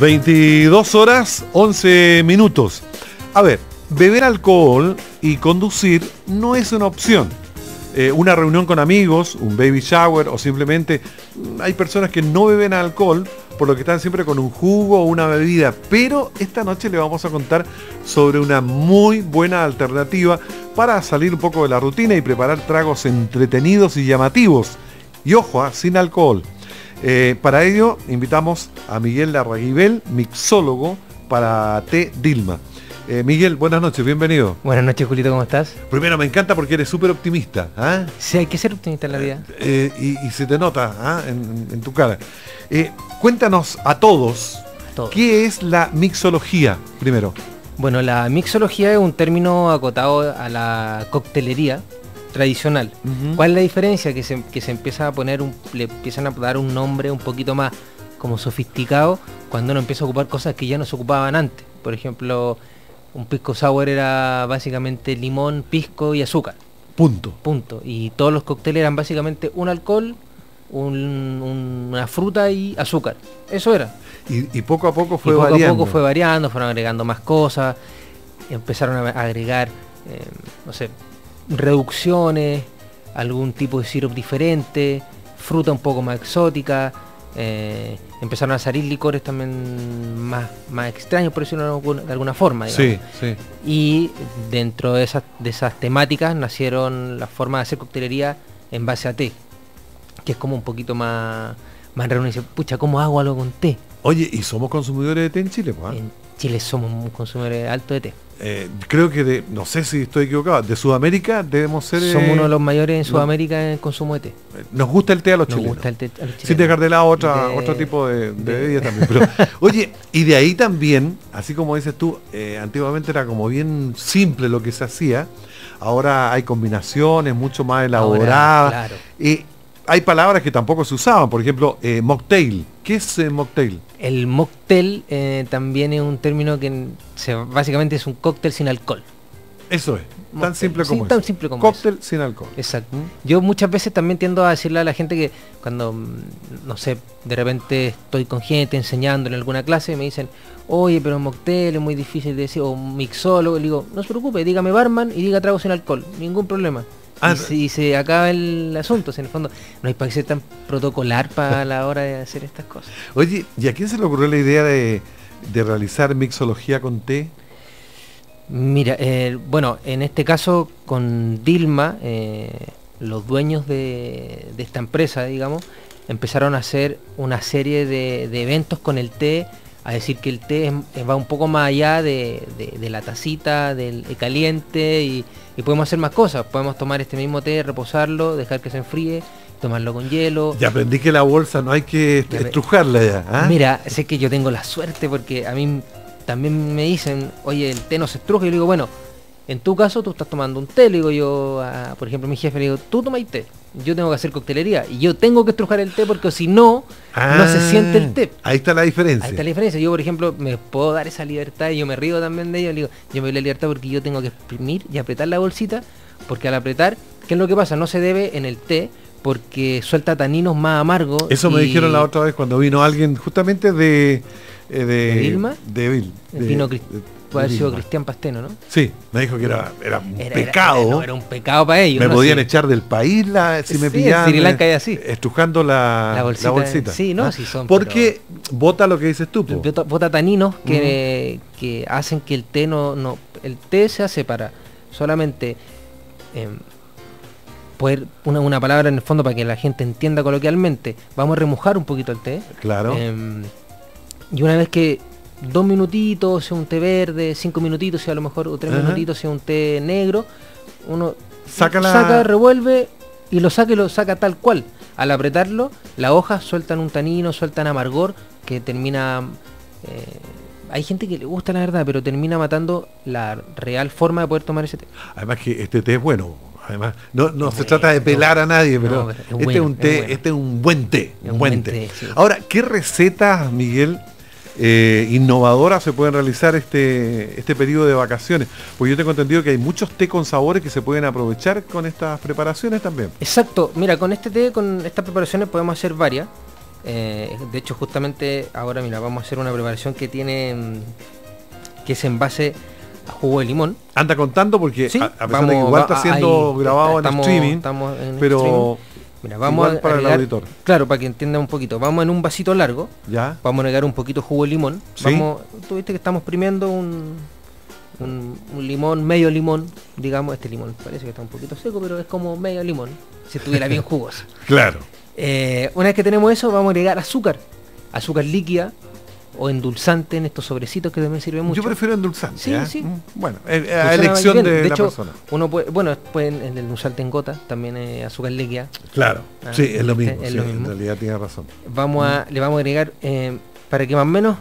22 horas 11 minutos. A ver, beber alcohol y conducir no es una opción. Eh, una reunión con amigos, un baby shower o simplemente mm, hay personas que no beben alcohol por lo que están siempre con un jugo o una bebida. Pero esta noche le vamos a contar sobre una muy buena alternativa para salir un poco de la rutina y preparar tragos entretenidos y llamativos. Y ojo, ah, sin alcohol. Eh, para ello invitamos a Miguel Larraguibel, mixólogo para T. Dilma. Eh, Miguel, buenas noches, bienvenido. Buenas noches, Julito, ¿cómo estás? Primero, me encanta porque eres súper optimista. ¿ah? Sí, hay que ser optimista en la vida. Eh, y, se te nota ¿ah? en, tu cara. cuéntanos a todos, ¿qué es la mixología, primero? Bueno, la mixología es un término acotado a la coctelería, tradicional. ¿Cuál es la diferencia? Que se, que se empieza a poner, un, le empiezan a dar un nombre un poquito más como sofisticado cuando uno empieza a ocupar cosas que ya no se ocupaban antes. Por ejemplo, un pisco sour era básicamente limón, pisco y azúcar. Punto. Punto. Y todos los cócteles eran básicamente un alcohol, una fruta y azúcar. Eso era. Y, poco a poco fue y poco a poco fue variando, fueron agregando más cosas, empezaron a agregar, eh, no sé, reducciones, algún tipo de sirope diferente, fruta un poco más exótica, eh, empezaron a salir licores también más, más extraños, por decirlo de alguna forma. Sí, sí. Y dentro de esas, de esas temáticas nacieron las formas de hacer coctelería en base a té, que es como un poquito más, más reunión. Pucha, ¿cómo hago algo con té? Oye, ¿y somos consumidores de té en Chile? pues En Chile somos consumidores alto de té. Eh, creo que de, no sé si estoy equivocado, de Sudamérica debemos ser... Somos uno de los mayores en Sudamérica en el consumo de té. Nos gusta el té a los Nos Gusta el té a los chilenos. Sin dejar de lado otra, otro tipo de, bebida también. oye, y de ahí también, así como dices tú, eh, antiguamente era como bien simple lo que se hacía, ahora hay combinaciones mucho más elaboradas. Y hay palabras que tampoco se usaban, por ejemplo, eh, mocktail. ¿Qué es eh, mocktail? El mocktail eh, también es un término que básicamente es un cóctel sin alcohol. Eso es, tan simple como sí, tan simple como Cóctel sin alcohol. Exacto. Yo muchas veces también tiendo a decirle a la gente que cuando, no sé, de repente estoy con gente enseñando en alguna clase, me dicen, oye, pero mocktail es muy difícil de decir, o mixólogo, le digo, no se preocupe, dígame barman y diga trago sin alcohol, ningún problema. Ah, y, se acaba el asunto. en el fondo no hay para que ser tan protocolar para la hora de hacer estas cosas. Oye, ¿y a quién se le ocurrió la idea de, realizar mixología con té? Mira, eh, bueno, en este caso con Dilma, eh, los dueños de, esta empresa, digamos, empezaron a hacer una serie de, eventos con el té, a decir que el té va un poco más allá de, la tacita, del caliente y y podemos hacer más cosas. Podemos tomar este mismo té, reposarlo, dejar que se enfríe, tomarlo con hielo. Ya aprendí que la bolsa no hay que estrujarla ya. ¿ah? Mira, sé que yo tengo la suerte porque a mí también me dicen, oye, el té no se estruja. Y yo digo, bueno, en tu caso tú estás tomando un té, le digo yo, por ejemplo, a mi jefe le digo, tú tomas té yo tengo que hacer coctelería y yo tengo que estrujar el té porque si no, no se ah, siente el té. Ahí está la diferencia. Ahí está la diferencia. Yo, por ejemplo, me puedo dar esa libertad y yo me río también de ello. Digo, yo me doy la libertad porque yo tengo que exprimir y apretar la bolsita porque al apretar, ¿qué es lo que pasa? No se debe en el té porque suelta taninos más amargos. Eso me dijeron la otra vez cuando vino alguien justamente de... Eh, de, Vilma? De Vil. Vino Puede haber sido Cristian Pasteno, ¿no? Sí, me dijo que era, era un pecado. Era, un pecado para ellos. Me podían echar del país la, si me pillaban. Sri Lanka así. Estrujando la, bolsita. Sí, no, ¿Ah? sí son. Porque vota lo que dices tú. Vota, taninos que, que, hacen que el té no, no. El té se hace para solamente. Eh, poder una, una, palabra en el fondo para que la gente entienda coloquialmente. Vamos a remojar un poquito el té. Claro. Em, y una vez que dos minutitos sea un té verde, cinco minutitos sea a lo mejor, o tres minutitos sea un té negro, uno saca, saca, revuelve y lo saca y lo saca tal cual. Al apretarlo, las hojas sueltan un tanino, sueltan amargor que termina... Eh, hay gente que le gusta la verdad, pero termina matando la real forma de poder tomar ese té. Además que este té es bueno. Además, no, se trata de pelar a nadie, pero este es un té, este es un buen té. Un buen té. Ahora, ¿qué recetas, Miguel, eh, innovadoras se pueden realizar este, este periodo de vacaciones. Pues yo tengo entendido que hay muchos té con sabores que se pueden aprovechar con estas preparaciones también. Exacto, mira, con este té, con estas preparaciones podemos hacer varias. Eh, de hecho, justamente ahora, mira, vamos a hacer una preparación que tiene, mm, que es en base a jugo de limón. Anda contando porque Sí, a, a pesar vamos, de que igual está va- siendo ahí, grabado estamos- en streaming, estamos en streaming. Mira, vamos igual a para el agregar- auditor. Claro, para que entiendan un poquito. Vamos en un vasito largo, ya, vamos a agregar un poquito de jugo de limón. Sí. Vamos, tú viste que estamos primiendo un, un, un limón, medio limón, digamos. Este limón parece que está un poquito seco, pero es como medio limón, si estuviera bien jugoso. claro. Eh, una vez que tenemos eso, vamos a agregar azúcar. Azúcar líquida o endulzante en estos sobrecitos que también sirven mucho. Yo prefiero endulzante. Sí, ¿eh? sí. Mm, Bueno, eh, eh, a elección bien. de, la hecho, persona. uno puede, bueno, después en el endulzante en gota también es azúcar líquida. Claro, Ah, sí, es lo mismo. Es sí, lo En realidad tiene razón. Vamos a, le vamos a agregar eh, para que más o menos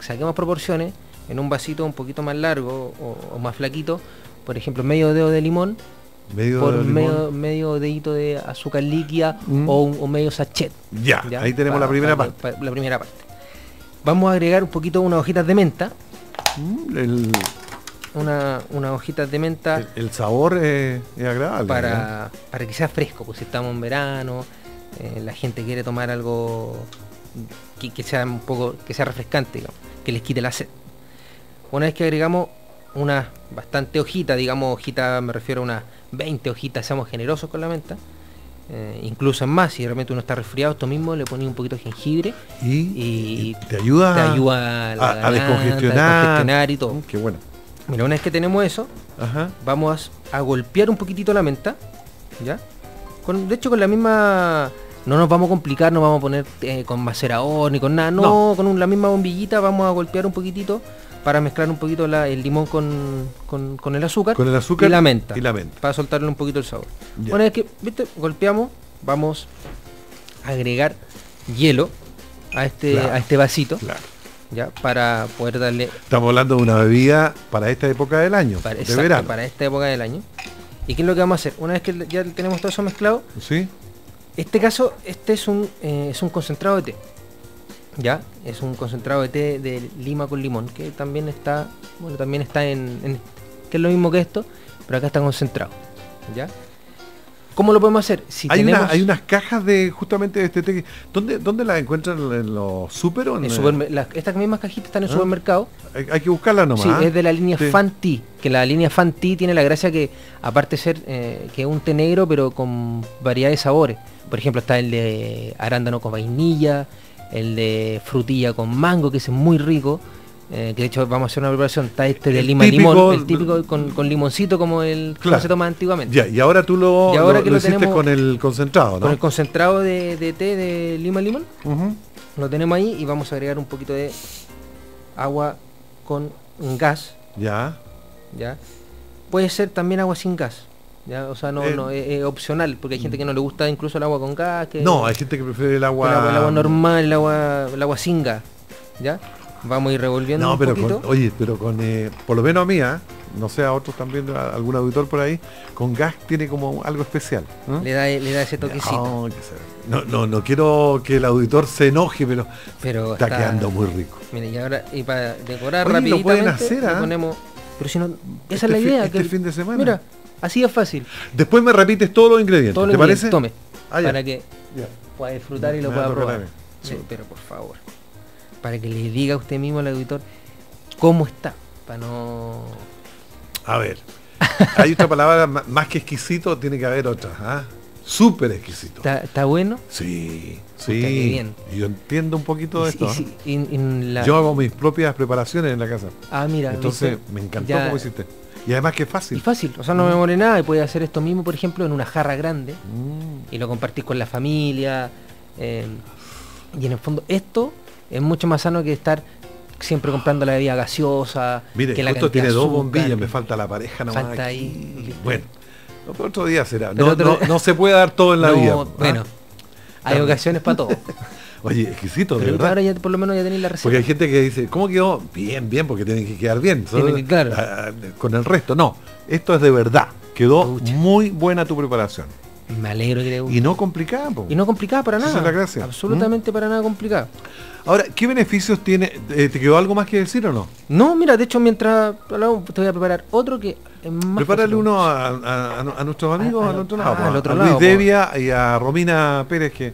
saquemos proporciones en un vasito un poquito más largo o, o más flaquito, por ejemplo, medio dedo de limón Medio por de medio, medio dedito de azúcar líquida Mm. o, un- o medio sachet. Ya, ¿ya? ahí tenemos Pa- la primera pa- parte. pa- la primera parte. Vamos a agregar un poquito unas hojitas de menta, Mm, El, una, unas hojitas de menta el- el sabor eh, es agradable. ¿eh? para, para que sea fresco, pues si estamos en verano, eh, la gente quiere tomar algo que, que sea un poco, que sea refrescante, digamos, que les quite la sed. Una vez que agregamos unas bastante hojitas, digamos hojita, me refiero a unas 20 hojitas, seamos generosos con la menta, eh, incluso en más, si de repente uno está resfriado, esto mismo le pones un poquito de jengibre Y, y te ayuda, te ayuda a, la a- descongestionar. a descongestionar y todo. Mm, Qué bueno. Mira, una vez que tenemos eso, Ajá. vamos a golpear un poquitito la menta, ¿ya? Con, de hecho, con la misma... No nos vamos a complicar, no vamos a poner eh, con macerador ni con nada, no, No. con un- la misma bombillita vamos a golpear un poquitito para mezclar un poquito la- el limón con, con- con el azúcar, Con el azúcar y la menta, Y la menta. para soltarle un poquito el sabor. Ya. Una vez que, ¿viste? Golpeamos, vamos a agregar hielo a este, Claro. a este vasito, Claro. ¿ya? Para poder darle Estamos hablando de una bebida para esta época del año, para, de exacto, verano. para esta época del año. ¿Y qué es lo que vamos a hacer? Una vez que ya tenemos todo eso mezclado, ¿Sí? este caso, este es un, eh, es un concentrado de té. ¿Ya? Es un concentrado de té de lima con limón, que también está, bueno, también está en, en- que es lo mismo que esto, pero acá está concentrado. ¿Ya? ¿Cómo lo podemos hacer? Si hay, tenemos una- hay unas cajas de justamente de este té. ¿Dónde, ¿Dónde las encuentran en los super o en, en eh, supermer- las- estas mismas cajitas están en Ah, supermercado. hay, hay que buscarlas nomás. Sí, ¿ah? es de la línea Sí. Fanti, que la línea Fanti tiene la gracia que, aparte de ser eh, que es un té negro, pero con variedad de sabores. Por ejemplo, está el de arándano con vainilla, el de frutilla con mango, que ese es muy rico. eh, que de hecho vamos a hacer una preparación. Está este de El lima típico- limón, el típico con, con limoncito como el que se toma antiguamente. Ya, y ahora tú lo, Y ahora lo- que lo lo hiciste con el concentrado, ¿no? Con el concentrado de, de té de lima limón, lo tenemos ahí y vamos a agregar un poquito de agua con gas Ya. ¿ya? Puede ser también agua sin gas, ¿ya? O sea, no, Eh, no, es, es opcional, porque hay gente que no le gusta incluso el agua con gas, que No, hay gente que prefiere el el agua. el agua normal, el agua, el agua sin gas, ¿ya? Vamos a ir revolviendo No, un pero poquito. con, oye, pero con, eh, por lo menos a mí, ¿ah? no sé a otros también, a algún auditor por ahí, con gas tiene como algo especial. le, da, le da ese toquecito, se- No, no, no quiero que el auditor se enoje, pero pero está, quedando muy rico. Mire, y ahora, y para decorar lo pueden hacer, ¿ah? ponemos... Pero si no, esa Este es la fin- idea. este que el- fin de semana. Mira, así es fácil. Después me repites todos los ingredientes, ¿te parece? Tome, Ah, para que Ya. pueda disfrutar y lo Me pueda probar. Sí, pero por favor. Para que le diga a usted mismo al auditor cómo está. Para no. A ver, hay otra palabra más que exquisito, tiene que haber otra. ¿ah? Súper exquisito. ¿Está, bueno? Sí, sí. bien. Yo entiendo un poquito de esto. ¿ah? la- Yo hago mis propias preparaciones en la casa. Ah, mira. Entonces ¿viste? me encantó Ya- cómo hiciste. Y además que es Y fácil. fácil, o sea, no me demore nada y puede hacer esto mismo, por ejemplo, en una jarra grande Mm. y lo compartís con la familia. eh, y en el fondo, esto es mucho más sano que estar siempre comprando la bebida gaseosa. Mire, que la justo tiene dos bombillas, me falta la pareja nomás. Falta aquí. ahí, listo. Bueno, otro día será. No, otro- no- no se puede dar todo en la vida. ¿ah? Bueno, hay ocasiones para todo. Oye, exquisito, de Pero verdad. ahora ya por lo menos ya tenéis la receta. Porque hay gente que dice, ¿cómo quedó? Bien, bien, porque tienen que quedar bien. Tiene que- claro. Con el resto, no. Esto es de verdad. Quedó muy buena tu preparación. Me alegro que. Y no complicada. po. Y no complicada para Esa nada. es la gracia. ¿Mm? Absolutamente para nada complicada. Ahora, ¿qué beneficios tiene? Eh, ¿Te quedó algo más que decir o no? No, mira, de hecho, mientras hablamos, te voy a preparar otro que es más Prepárale uno a, a- a- a nuestros amigos Ah, al otro ah, lado. po, al otro a lado, Luis po. Devia y a Romina Pérez que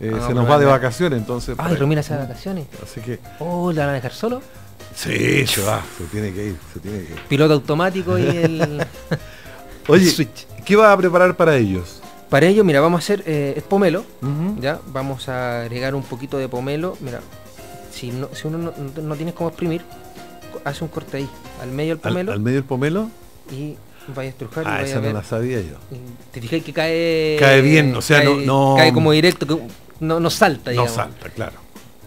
eh, Ah, se nos va de vacaciones, entonces. Ay, ahí. Romina se va de vacaciones. Así que, Oh, ¿la van a dejar solo? sí, se va, se tiene que ir, se tiene que ir. Piloto automático y el Oye, switch. ¿qué vas a preparar para ellos? Para ello, mira, vamos a hacer eh, es pomelo. ¿ya? Vamos a agregar un poquito de pomelo. Mira, si, no, si uno no, no- no tienes cómo exprimir, hace un corte ahí, al medio del ¿Al, pomelo, al medio el pomelo? y vaya a estrujar y Ah, vaya esa a no ver. la sabía yo. y Te fijas que cae... Cae bien, o sea, cae- no- no- Cae como directo, que no, no salta, No digamos. salta, claro.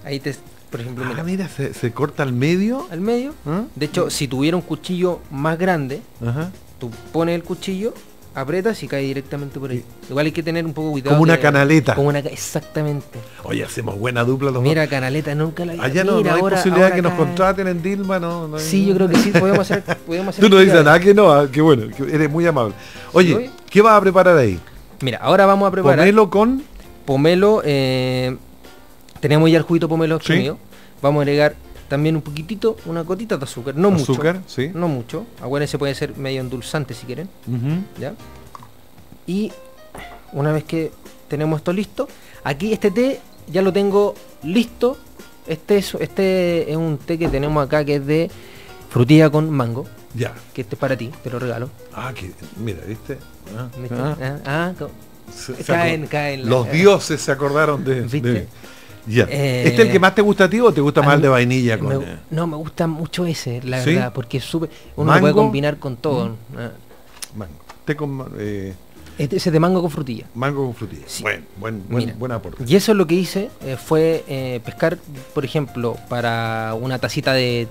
Ahí te, por ejemplo, Ah, mira, mira, se, se corta al medio. al medio. ¿Ah? De hecho, si tuviera un cuchillo más grande, Ajá. tú pones el cuchillo, apretas y cae directamente por ahí. Igual hay que tener un poco cuidado. Como una que- canaleta. Como una exactamente. Oye, hacemos buena dupla los Mira, canaleta, nunca la Allá no, Mira, no hay ahora- posibilidad ahora que nos contraten en Dilma, no. no hay- Sí, yo creo que sí, podemos hacer. Podemos hacer Tú no dices nada que no, ah, qué bueno, que eres muy amable. Oye, Oye. ¿qué vas a preparar ahí? Mira, ahora vamos a preparar Pomelo con pomelo. eh, tenemos ya el juguito pomelo Sí. exprimido. Vamos a agregar también un poquitito, una gotita de azúcar. No azúcar, mucho. sí. No mucho. Acuérdense, puede ser medio endulzante si quieren. ¿ya? Y una vez que tenemos esto listo, aquí este té ya lo tengo listo. Este es, este es un té que tenemos acá que es de frutilla con mango, Ya. que este es para ti, te lo regalo. Ah, que, mira, ¿viste? Ah, ¿Viste? ah. Ah, ah, se caen, caen. la- Los dioses se acordaron de. ¿Viste? de- Ya. Eh, ¿Este es el que más te gusta a ti o te gusta más el de vainilla con me- eh, no, me gusta mucho ese, la ¿Sí? verdad, porque es súper. Uno lo puede combinar con todo. Ah. mango? Con eh, Este ese de mango con frutilla. mango con frutilla. Sí. Buen, buen, buen, aporte. Y eso lo que hice fue pescar, por ejemplo, para una tacita de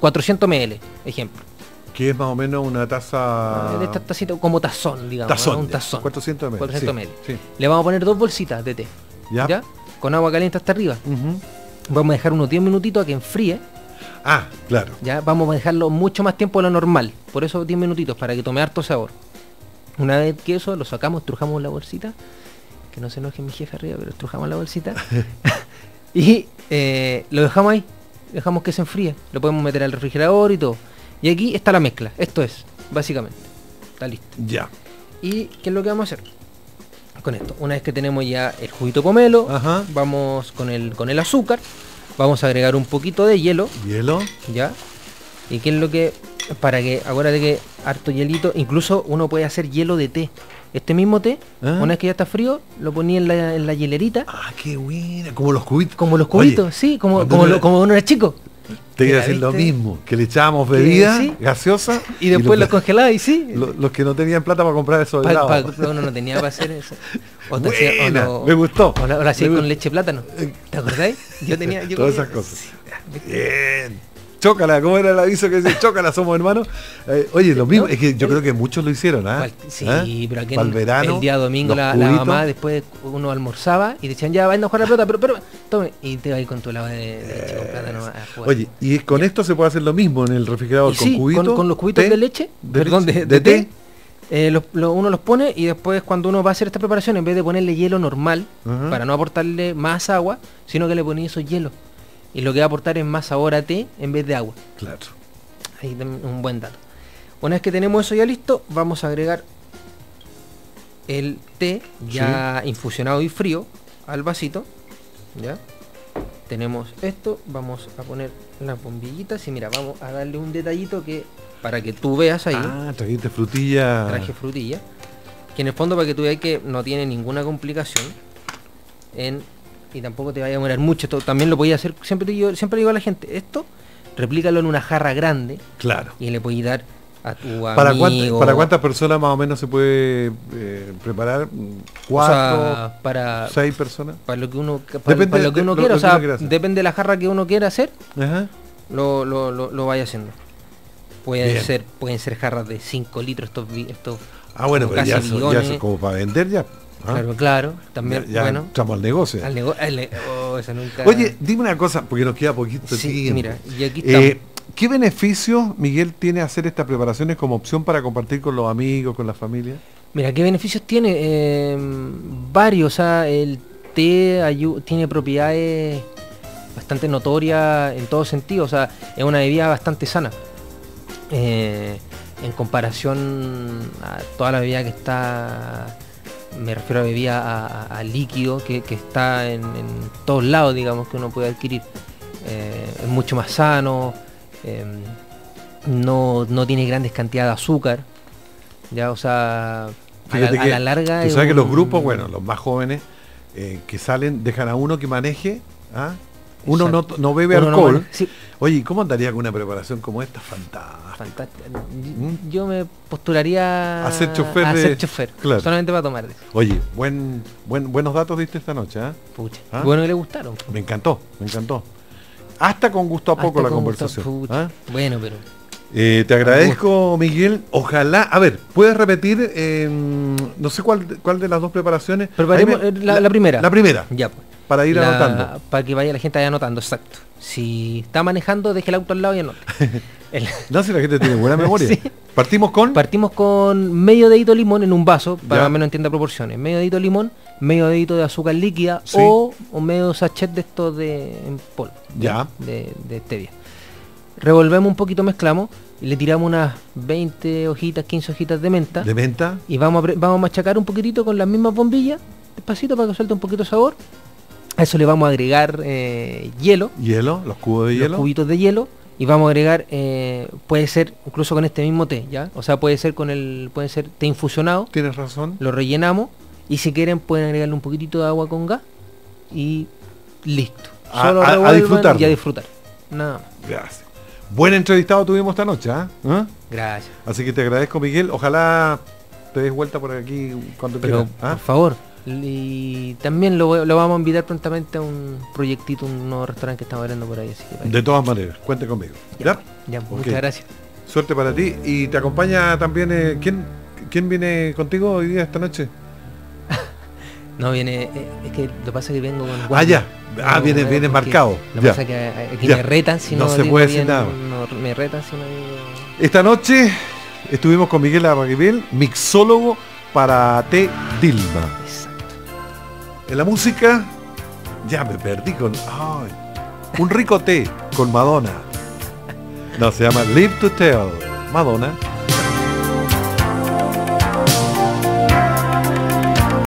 400 ml, ejemplo. Que es más o menos una taza. de esta tacita como tazón, digamos. Tazón. ¿no? Un tazón. 400 ml. 400 sí, ml. sí. Le vamos a poner dos bolsitas de té. Ya. ¿Ya? Con agua caliente hasta arriba. Vamos a dejar unos 10 minutitos a que enfríe. Ah, claro. Ya vamos a dejarlo mucho más tiempo de lo normal. Por eso 10 minutitos, para que tome harto sabor. Una vez que eso, lo sacamos, estrujamos la bolsita. Que no se enoje mi jefe arriba, pero estrujamos la bolsita. y eh, lo dejamos ahí. Dejamos que se enfríe. Lo podemos meter al refrigerador y todo. Y aquí está la mezcla. Esto es, básicamente. Está listo. Ya. ¿Y qué es lo que vamos a hacer? Con esto. Una vez que tenemos ya el juguito pomelo, Ajá. vamos con el, con el azúcar. Vamos a agregar un poquito de hielo. Hielo. ¿Ya? ¿Y qué es lo que...? Para que, acuérdate que harto hielito, incluso uno puede hacer hielo de té. Este mismo té, Ah. una vez que ya está frío, lo ponía en la, en la hielerita, Ah, qué buena. Como los cubitos. como los Oye, cubitos, sí, como, como, lo- como uno era chico. Te iba a decir lo mismo. Que le echábamos bebida sí. gaseosa. Y después lo- los congelaba y sí. lo- los que no tenían plata para comprar helados. pa- uno no tenía para hacer eso. O te hacía- o Buena, lo- me gustó. O lo, lo hacía Me con gustó. leche de plátano. ¿Te acordáis? Yo tenía... Yo Todas esas cosas. Bien. Chócala, ¿cómo era el aviso que dice chócala, somos hermanos? Eh, oye, lo mismo, es que yo creo que muchos lo hicieron, ¿ah? Sí, ¿Ah? pero aquí Pa'l verano, el día domingo la, la mamá después uno almorzaba y decían ya vayan a jugar a la pelota, pero, pero tome y te vas con tu helado de, de leche con plátano a jugar. Oye, y con esto se puede hacer lo mismo en el refrigerador, con sí, cubitos. con, con los cubitos té, de leche, perdón, leche, de, de té, eh, lo- uno los pone y después cuando uno va a hacer esta preparación, en vez de ponerle hielo normal, para no aportarle más agua, sino que le ponía esos hielos. Y lo que va a aportar es más sabor a té en vez de agua. Claro. Ahí un buen dato. Una vez que tenemos eso ya listo, vamos a agregar el té ya infusionado y frío al vasito. ¿Ya? Tenemos esto, vamos a poner las bombillitas y mira, vamos a darle un detallito que para que tú veas ahí, Ah, trajiste frutilla. traje frutilla, que en el fondo para que tú veas que no tiene ninguna complicación en y tampoco te vaya a demorar mucho. Esto también lo podía hacer, siempre digo, siempre digo a la gente, esto replícalo en una jarra grande Claro. y le puedes dar a tu ¿Para, amigo. cuánta- ¿Para cuántas personas más o menos se puede eh, preparar? O ¿Cuatro? sea, para, ¿Seis personas? para lo que uno para, Depende para lo que uno quiera, lo o sea, quiera depende de la jarra que uno quiera hacer, Ajá. lo, lo, lo, lo vaya haciendo. Pueden Bien. ser, pueden ser jarras de 5 litros estos, estos Ah, bueno, pero ya, eso- ya eso como para vender ya. ¿Ah? Claro, claro, también, Ya, bueno, entramos al negocio. al nego- oh, eso nunca- Oye, dime una cosa, porque nos queda poquito Sí, tiempo. mira, y aquí estamos. Eh, ¿Qué beneficios, Miguel, tiene hacer estas preparaciones como opción para compartir con los amigos, con la familia? Mira, ¿qué beneficios tiene? Eh, varios, o sea, el té tiene propiedades bastante notorias en todo sentido, o sea, es una bebida bastante sana. Eh, en comparación a toda la bebida que está me refiero a bebida a, líquido que, está en, todos lados, digamos, que uno puede adquirir. Eh, es mucho más sano, em, no, tiene grandes cantidades de azúcar, ya, o sea, a la, larga... Tú sabes que los grupos, bueno, los más jóvenes, eh, que salen, dejan a uno que maneje, ¿ah? Uno no, bebe alcohol. Oye, ¿cómo andaría con una preparación como esta? Fantástica. ¿Mm? Yo me postularía a ser chofer, a ser chofer solamente para tomar. Oye, buen, buen, buenos datos diste esta noche, ¿eh? Pucha. ¿Ah? Bueno que le gustaron. Me encantó, me encantó. Hasta con gusto a poco la conversación. ¿ah? Bueno, pero. Eh, te agradezco, Miguel. Ojalá, a ver, ¿puedes repetir, em, no sé cuál, cuál de las dos preparaciones? Preparemos eh, la, primera. La primera. Ya, pues para ir anotando. Para que vaya la gente vaya anotando, exacto. Si está manejando, deje el auto al lado y anote. no, si la gente tiene buena memoria. ¿Partimos con? Partimos con medio dedito de limón en un vaso, para que menos entienda proporciones. Medio dedito de limón, medio dedito de azúcar líquida o, un medio sachet de estos de en polvo. Ya. De, de stevia. Revolvemos un poquito, mezclamos y le tiramos unas 20 hojitas, 15 hojitas de menta. De menta. Y vamos a, vamos a machacar un poquitito con las mismas bombillas, despacito para que suelte un poquito de sabor. A eso le vamos a agregar eh, hielo. Hielo, los cubos de hielo. Los cubitos de hielo. Y vamos a agregar, eh, puede ser incluso con este mismo té, ¿ya? O sea, puede ser con el, puede ser té infusionado. Tienes razón. Lo rellenamos y si quieren pueden agregarle un poquitito de agua con gas y listo. Solo a, disfrutar. Y a disfrutar. Nada Gracias. Buen entrevistado tuvimos esta noche, ¿ah? ¿Ah? Gracias. Así que te agradezco, Miguel. Ojalá te des vuelta por aquí cuando quieras. ¿ah? Por favor. Y también lo, vamos a invitar prontamente a un proyectito, un nuevo restaurante que estamos abriendo por ahí. de todas maneras, cuente conmigo. Ya, ya, muchas gracias. Suerte para ti. Y te acompaña también, eh, ¿quién, ¿quién viene contigo hoy día, esta noche? no, viene, eh, es que lo que pasa es que vengo con... Ah, ya. Ah, viene, viene marcado. Lo que pasa es que, eh, me retan si no, no se puede decir nada. me retan si no digo... Esta noche estuvimos con Miguel Arraguibel, mixólogo para T. Dilma. En la música, ya me perdí con. un rico té con Madonna. No, se llama Live to Tell. Madonna.